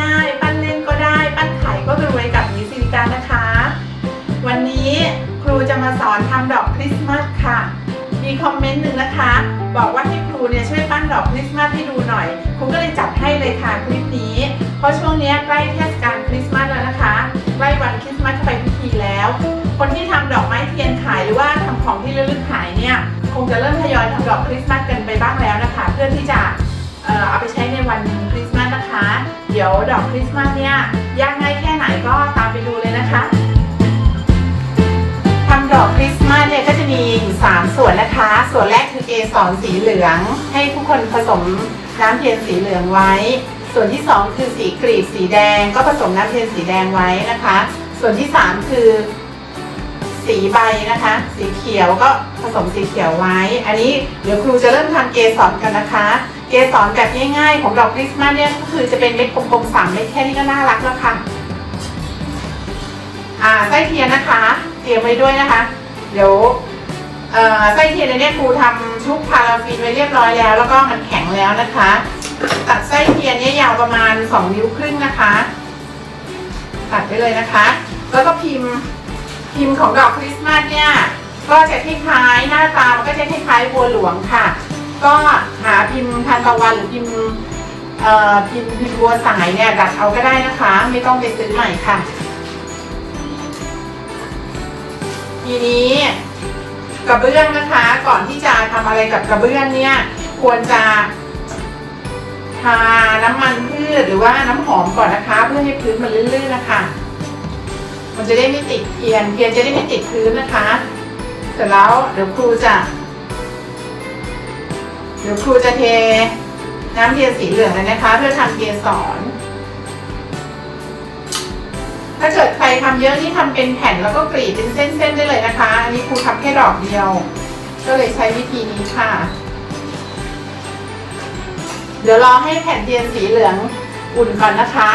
ง่ายๆ ปั้นเล่นก็ได้ ปั้นขายก็รวยกับนิสิริการนะคะ วันนี้ครูจะมาสอนทำดอกคริสต์มาสค่ะ มีคอมเมนต์หนึ่งนะคะ บอกว่าให้ครูเนี่ยช่วยปั้นดอกคริสต์มาสให้ดูหน่อย ครูก็เลยจัดให้เลยค่ะคลิปนี้ เพราะช่วงนี้ใกล้เทศกาลคริสต์มาสแล้วนะคะ ใกล้วันคริสต์มาสเข้าไปทุกทีแล้ว คนที่ทำดอกไม้เทียนขายหรือว่าทำของที่ระลึกขายเนี่ย คงจะเริ่มทยอยทำดอกคริสต์มาสกันไปบ้างแล้วนะคะ เพื่อที่จะเอาไปใช้ในวันคริสต์มาสนะคะ ดี๋ยวดอกคริสต์มาสเนี่ยยากง่ายแค่ไหนก็ตามไปดูเลยนะคะทำดอกคริสต์มาสเนี่ยก็จะมีอยู่3ส่วนนะคะ ส่วนแรกคือเกสรสีเหลือง ให้ทุกคนผสมน้ำเทียนสีเหลืองไว้ ส่วนที่ 2 คือสีกรีบสีแดง ก็ผสมน้ำเทียนสีแดงไว้นะคะ ส่วนที่ 3 คือสีใบนะคะ สีเขียวก็ผสมสีเขียวไว้ อันนี้เดี๋ยวครูจะเริ่มทำเกสรกันนะคะ เกสรแบบง่ายๆ ของดอกคริสต์มาสเนี่ยก็คือจะเป็นเม็ดกลมๆสามเม็ดแค่นี้ก็น่ารักแล้วค่ะอ่าไส้เทียนนะคะ เตรียมไว้ด้วยนะคะ เดี๋ยวเอ่อไส้เทียนในเนี้ยครูทำชุบพาราฟินไว้เรียบร้อยแล้ว แล้วก็มันแข็งแล้วนะคะ ตัดไส้เทียนเนี่ยยาวประมาณ 2 นิ้วครึ่งนะคะ ตัดไปเลยนะคะ แล้วก็พิมพ์พิมพ์ของดอกคริสต์มาสเนี่ยก็จะคล้ายๆหน้าตามันก็จะคล้ายๆบัวหลวงค่ะ ก็หาพิมพ์ทานตะวันหรือพิมพ์พิมพ์พิมพ์บัวสายเนี่ยดัดเอาก็ได้นะคะ ไม่ต้องไปซื้อใหม่ค่ะ ทีนี้กระเบื้องนะคะ ก่อนที่จะทำอะไรกับกระเบื้องเนี่ย ควรจะทาน้ำมันพืชหรือว่าน้ำหอมก่อนนะคะ เพื่อให้พื้นมันลื่นๆนะคะ มันจะได้ไม่ติดเทียนเทียนจะได้ไม่ติดพื้นนะคะ เสร็จแล้วเดี๋ยวครูจะ เดี๋ยวครูจะเทน้ำเทียนสีเหลืองเลยนะคะ เพื่อทำเกสรถ้าเกิดใครทำเยอะนี่ทำเป็นแผ่นแล้วก็กรีดเป็นเส้นๆได้เลยนะคะ อันนี้ครูทำแค่ดอกเดียว ก็เลยใช้วิธีนี้ค่ะ เดี๋ยวรอให้แผ่นเทียนสีเหลืองอุ่นก่อนนะคะ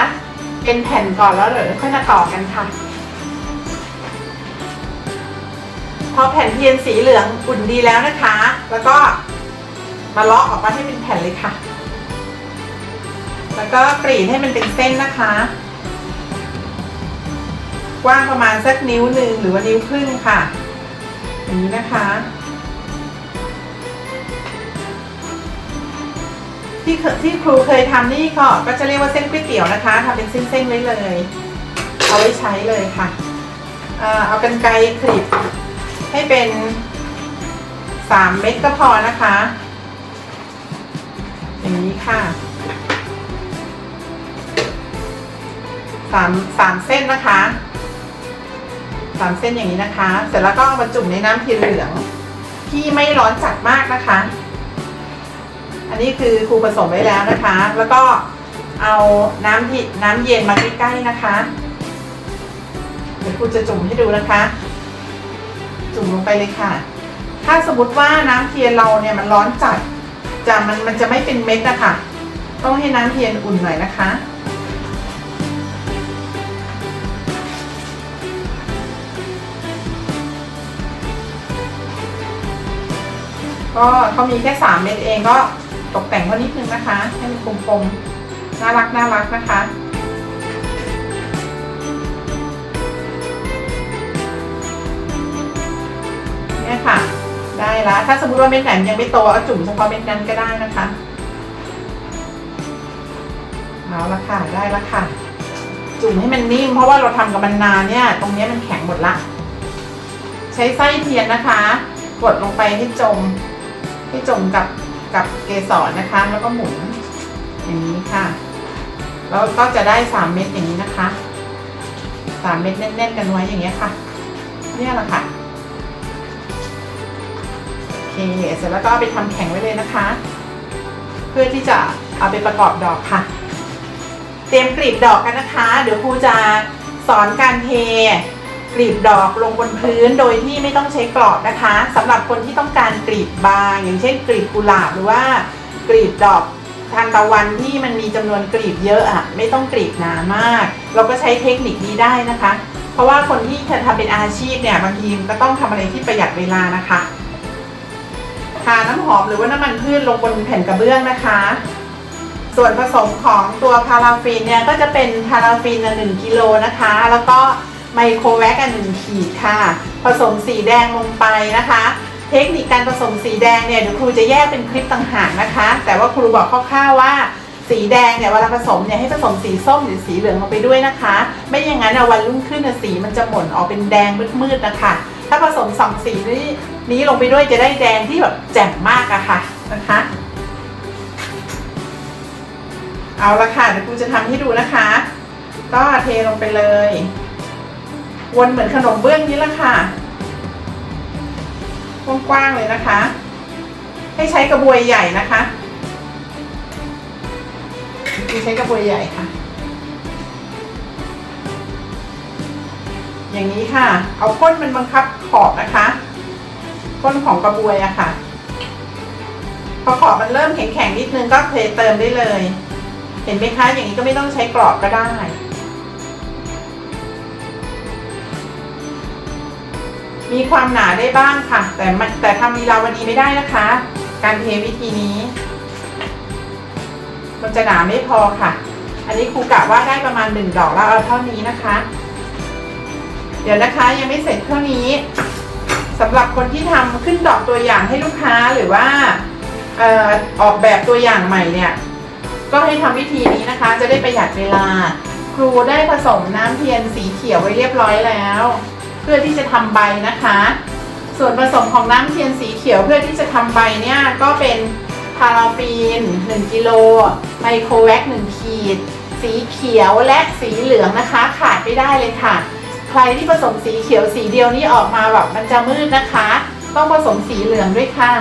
เป็นแผ่นก่อนแล้วเดี๋ยวค่อยมาต่อกันค่ะพอแผ่นเทียนสีเหลืองอุ่นดีแล้วนะคะ แล้วก็ มาเลาะออกมาให้เป็นแผ่นเลยค่ะ แล้วก็กรีดให้มันเป็นเส้นนะคะ กว้างประมาณสักนิ้วหนึ่งหรือว่านิ้วครึ่งค่ะ อย่างนี้นะคะ ที่ที่ครูเคยทำนี่ก็ก็จะเรียกว่าเส้นก๋วยเตี๋ยวนะคะทำเป็นเส้นๆไว้เลย เอาไว้ใช้เลยค่ะ เอ่อเอากันไกรกรีดให้เป็นสามเม็ดก็พอนะคะ นี้ค่ะสามสามเส้นนะคะสามเส้นอย่างนี้นะคะ เสร็จแล้วก็มาจุ่มในน้ำเทียนเหลือง ที่ไม่ร้อนจัดมากนะคะ อันนี้คือครูผสมไว้แล้วนะคะ แล้วก็เอาน้ำที่น้ำเย็นมาใกล้ๆนะคะ เดี๋ยวครูจะจุ่มให้ดูนะคะ จุ่มลงไปเลยค่ะ ถ้าสมมติว่าน้ำเทียนเราเนี่ยมันร้อนจัด จะมันมันจะไม่เป็นเม็ดนะคะต้องให้น้ำเทียนอุ่นหน่อยนะคะก็เขามีแค่สามเม็ดเองก็ตกแต่งเขานิดนึงนะคะ ให้มันกลมๆน่ารักน่ารักนะคะ เนี่ยค่ะ ได้ล้วถ้าสมมติว่าเม็ดไหนมันยังไม่โตเอาจุ่มเฉพาะเม็ดนั้นก็ได้นะคะเอาละค่ะได้ละค่ะ จุ่มให้มันนิ่มเพราะว่าเราทำกับมันนานเนี่ย ตรงนี้มันแข็งหมดละ ใช้ไส้เทียนนะคะ กดลงไปให้จม ให้จมกับกับเกสรนะคะ แล้วก็หมุนอย่างนี้ค่ะแล้วก็จะได้สามเม็ดอย่างนี้นะคะสามเม็ดแน่นๆกันไว้อย่างเงี้ยค่ะ เนี่ยแหละค่ะ เคเสร็จแล้วก็เอาไปทำแข็งไว้เลยนะคะ เพื่อที่จะเอาไปประกอบดอกค่ะ เตรียมกลีบดอกกันนะคะ เดี๋ยวครูจะสอนการเทกลีบดอกลงบนพื้นโดยที่ไม่ต้องใช้กรอบนะคะสำหรับคนที่ต้องการกลีบบาง อย่างเช่นกลีบกุหลาบหรือว่ากลีบดอกทานตะวันที่มันมีจำนวนกลีบเยอะอะไม่ต้องกลีบหนามาก เราก็ใช้เทคนิคนี้ได้นะคะ เพราะว่าคนที่จะทำเป็นอาชีพเนี่ยบางทีก็ต้องทำอะไรที่ประหยัดเวลานะคะ ทาน้ำหอมหรือว่าน้ำมันพืชลงบนแผ่นกระเบื้องนะคะ ส่วนผสมของตัวพาราฟินเนี่ยก็จะเป็นพาราฟินหนึ่งกิโลนะคะ แล้วก็ microwax อันหนึ่งขีดค่ะ ผสมสีแดงลงไปนะคะ เทคนิคการผสมสีแดงเนี่ยเดี๋ยวครูจะแยกเป็นคลิปต่างหากนะคะ แต่ว่าครูบอกคร่าวๆว่าสีแดงเนี่ยเวลาผสมเนี่ยให้ผสมสีส้มหรือสีเหลืองลงไปด้วยนะคะ ไม่อย่างนั้นวันรุ่งขึ้นสีมันจะหม่นออกเป็นแดงมืดๆนะคะ ถ้าผสมสองสีนี้ นี้ลงไปด้วยจะได้แดงที่แบบแจ่มมากอะค่ะนะคะ เอาละค่ะเดี๋ยวครูจะทำให้ดูนะคะ ก็เทลงไปเลย วนเหมือนขนมเบื้องนี้ละค่ะกว้างๆเลยนะคะ ให้ใช้กระบวยใหญ่นะคะคือใช้กระบวยใหญ่ค่ะ อย่างนี้ค่ะ เอาก้นมันบังคับขอบนะคะ ก้นของกระบวยอะค่ะ พอขอบมันเริ่มแข็งๆนิดนึงก็เทเติมได้เลย เห็นไหมคะอย่างนี้ก็ไม่ต้องใช้กรอบก็ได้มีความหนาได้บ้างค่ะ แต่แต่ทำลีลาวดีไม่ได้นะคะ การเทวิธีนี้ มันจะหนาไม่พอค่ะ อันนี้ครูกะว่าได้ประมาณหนึ่งดอกแล้วเอาเท่านี้นะคะ เดี๋ยวนะคะยังไม่เสร็จเท่านี้ สำหรับคนที่ทำขึ้นดอกตัวอย่างให้ลูกค้าหรือว่าออกแบบตัวอย่างใหม่เนี่ยก็ให้ทำวิธีนี้นะคะ จะได้ประหยัดเวลา ครูได้ผสมน้ำเทียนสีเขียวไว้เรียบร้อยแล้ว เพื่อที่จะทำใบนะคะ ส่วนผสมของน้ำเทียนสีเขียวเพื่อที่จะทำใบเนี่ยก็เป็นพาราฟีน 1กิโลไมโครแวค1ขีด สีเขียวและสีเหลืองนะคะ ขาดไม่ได้เลยค่ะ ใครที่ผสมสีเขียวสีเดียวนี้ออกมาแบบมันจะมืดนะคะ ต้องผสมสีเหลืองด้วยค่ะ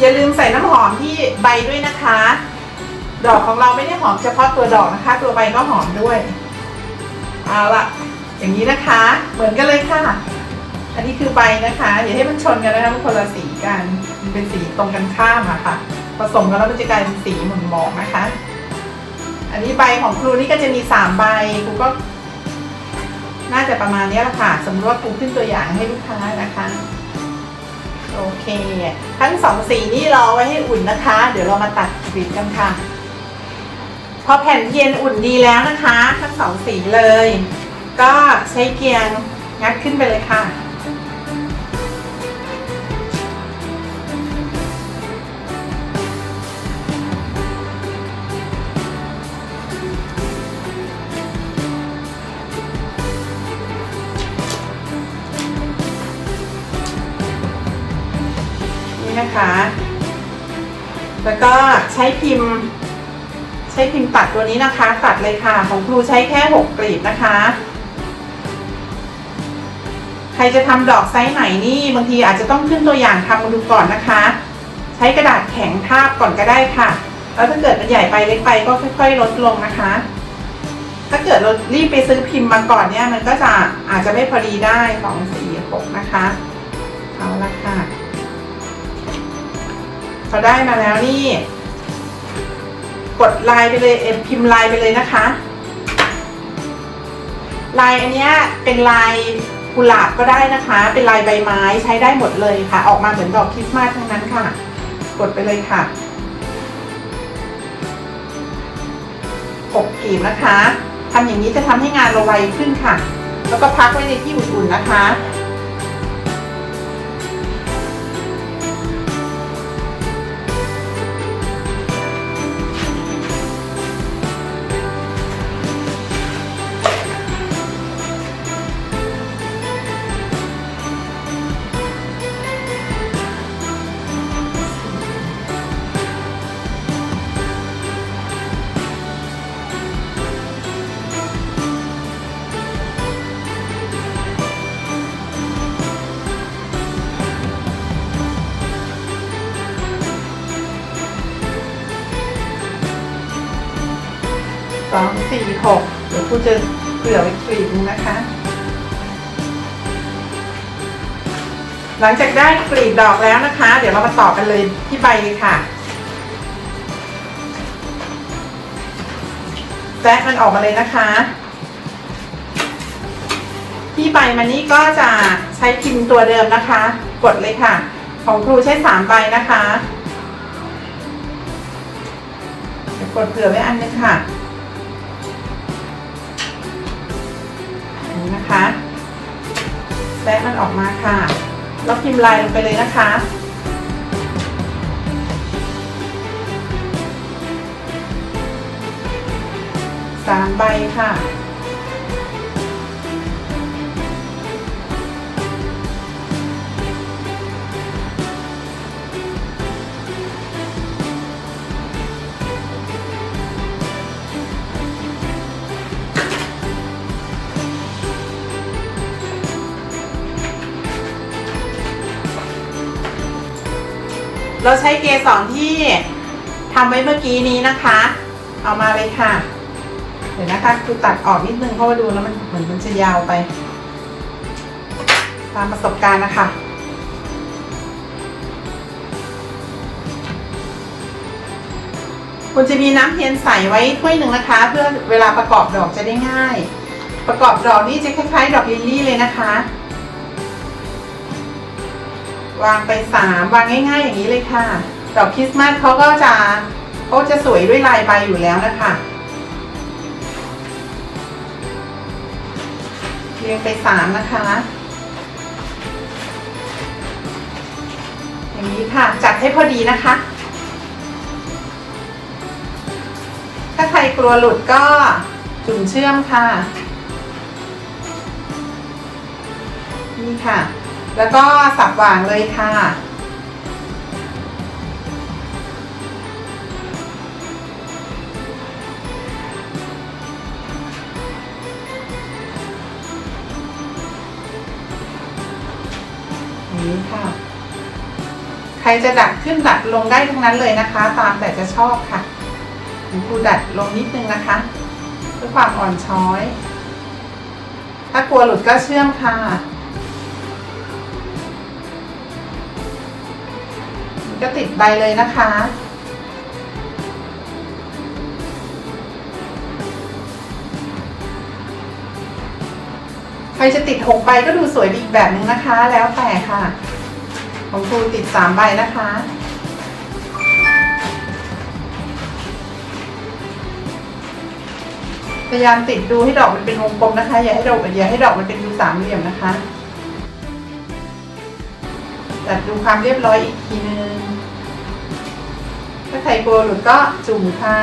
อย่าลืมใส่น้ำหอมที่ใบด้วยนะคะ ดอกของเราไม่ได้หอมเฉพาะตัวดอกนะคะ ตัวใบก็หอมด้วยเอาละอย่างนี้นะคะ เหมือนกันเลยค่ะ อันนี้คือใบนะคะ อย่าให้มันชนกันนะคะมันคนละสีกันมันเป็นสีตรงกันข้ามอะค่ะ ผสมกันแล้วมันจะกลายเป็นสีหม่นหมองนะคะ อันนี้ใบของครูนี่ก็จะมีสามใบครูก็ น่าจะประมาณนี้แหละค่ะ สมมติว่าครูขึ้นตัวอย่างให้ลูกค้านะคะโอเค ทั้งสองสีนี้รอไว้ให้อุ่นนะคะ เดี๋ยวเรามาตัดกรีดกันค่ะ พอแผ่นเทียนอุ่นดีแล้วนะคะ ทั้งสองสีเลย ก็ใช้เกียงงัดขึ้นไปเลยค่ะ นี่นะคะ แล้วก็ใช้พิมพ์ ใช้พิมพ์ตัดตัวนี้นะคะ ตัดเลยค่ะ ของครูใช้แค่หกกลีบนะคะ ใครจะทำดอกไซส์ไหนนี่บางทีอาจจะต้องขึ้นตัวอย่างทำมาดูก่อนนะคะ ใช้กระดาษแข็งทาบก่อนก็ได้ค่ะ แล้วถ้าเกิดมันใหญ่ไปเล็กไปก็ค่อย ๆ ลดลงนะคะถ้าเกิดเรารีบไปซื้อพิมพ์มาก่อนเนี่ย มันก็จะอาจจะไม่พอดีได้สองสี่หกนะคะ เอาละค่ะ พอได้มาแล้วนี่ กดลายไปเลยเอ็มพิมพ์ลายไปเลยนะคะ ลายอันนี้เป็นลายกุหลาบก็ได้นะคะ เป็นลายใบไม้ใช้ได้หมดเลยค่ะ ออกมาเหมือนดอกคริสต์มาสทั้งนั้นค่ะ กดไปเลยค่ะหกกีบนะคะทำอย่างนี้จะทำให้งานเราไวขึ้นค่ะ แล้วก็พักไว้ในที่อุ่นๆนะคะ สองสี่หกเดี๋ยวครูจะเกลือไว้กรีดนึงนะคะ หลังจากได้กลีบดอกแล้วนะคะ เดี๋ยวเรามาต่อกันเลยที่ใบค่ะแซะมันออกมาเลยนะคะ ที่ใบมันนี่ก็จะใช้พิมพ์ตัวเดิมนะคะ กดเลยค่ะ ของครูใช้สามใบนะคะกดเผื่อไว้อันนึงค่ะ นี้นะคะแซะมันออกมาค่ะ แล้วพิมพ์ลายลงไปเลยนะคะสามใบค่ะ เราใช้เกสรที่ทำไว้เมื่อกี้นี้นะคะ เอามาเลยค่ะ เดี๋ยวนะคะคือตัดออกนิดนึงเพราะว่าดูแล้วมันเหมือนมันจะยาวไป ตามประสบการณ์นะคะคุณจะมีน้ำเทียนใส่ไว้ถ้วยหนึ่งนะคะ เพื่อเวลาประกอบดอกจะได้ง่าย ประกอบดอกนี่จะคล้ายๆ ดอกลิลลี่เลยนะคะ วางไปสามวางง่ายๆ อย่างนี้เลยค่ะ ดอกคริสต์มาสเขาก็จะเขาจะสวยด้วยลายใบอยู่แล้วนะคะเรียงไปสามนะคะ อย่างนี้ค่ะ จัดให้พอดีนะคะ ถ้าใครกลัวหลุดก็จุ่มเชื่อมค่ะ นี่ค่ะ แล้วก็สับหว่างเลยค่ะ นี้ค่ะ ใครจะดัดขึ้นดัดลงได้ทั้งนั้นเลยนะคะ ตามแต่จะชอบค่ะครูดัดลงนิดนึงนะคะเพื่อความอ่อนช้อย ถ้ากลัวหลุดก็เชื่อมค่ะ ก็ติดใบเลยนะคะ ใครจะติดหกใบก็ดูสวยอีกแบบนึงนะคะ แล้วแต่ค่ะของครูติดสามใบนะคะพยายามติดดูให้ดอกมันเป็นวงกลมนะคะ อย่าให้ดอกอย่าให้ดอกมันเป็นดูสามเหลี่ยมนะคะ จัดดูความเรียบร้อยอีกทีนึง ถ้าใครกลัวหลุดก็จุ่มค่ะ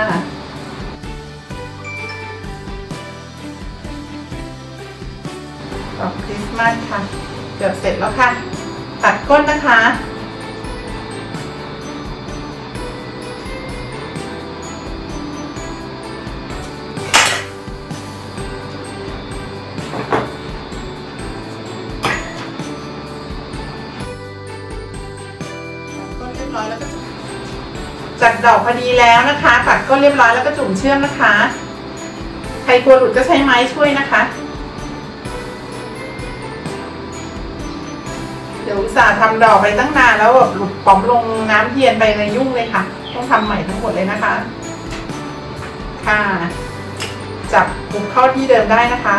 ดอกคริสต์มาสค่ะ เกือบเสร็จแล้วค่ะ ตัดก้นนะคะ ร้อยแล้วก็จุ่มจัดดอกพอดีแล้วนะคะ ตัดก้นเรียบร้อยแล้วก็จุ่มเชื่อมนะคะ ใครกลัวหลุดก็ใช้ไม้ช่วยนะคะ เดี๋ยวอุตส่าห์ทำดอกไปตั้งนานแล้วแบบหลุดปอมลงน้ำเทียนไปเลยยุ่งเลยค่ะ ต้องทำใหม่ทั้งหมดเลยนะคะ ค่ะ จับปุ่มเข้าที่เดิมได้นะคะ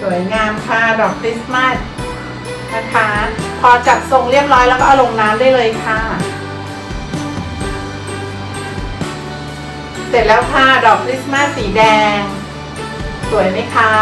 สวยงามค่ะดอกคริสต์มาสนะคะ พอจับทรงเรียบร้อยแล้วก็เอาลงน้ำได้เลยค่ะ เสร็จแล้วค่ะดอกคริสต์มาสสีแดง สวยไหมคะ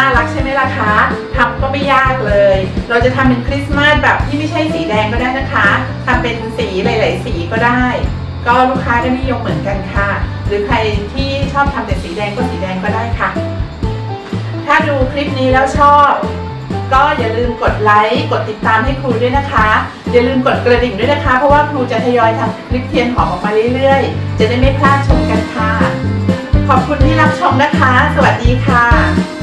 น่ารักใช่ไหมล่ะคะทำก็ไม่ยากเลย เราจะทำเป็นคริสต์มาสแบบที่ไม่ใช่สีแดงก็ได้นะคะทำเป็นสีหลาย ๆ สีก็ได้ ก็ลูกค้าก็นิยมเหมือนกันค่ะ หรือใครที่ชอบทำแต่สีแดงก็สีแดงก็ได้ค่ะ ถ้าดูคลิปนี้แล้วชอบก็อย่าลืมกดไลค์ กดติดตามให้ครูด้วยนะคะ อย่าลืมกดกระดิ่งด้วยนะคะ เพราะว่าครูจะทยอยทำคลิปเทียนหอมออกมาเรื่อยๆ จะได้ไม่พลาดชมกันค่ะ ขอบคุณที่รับชมนะคะ สวัสดีค่ะ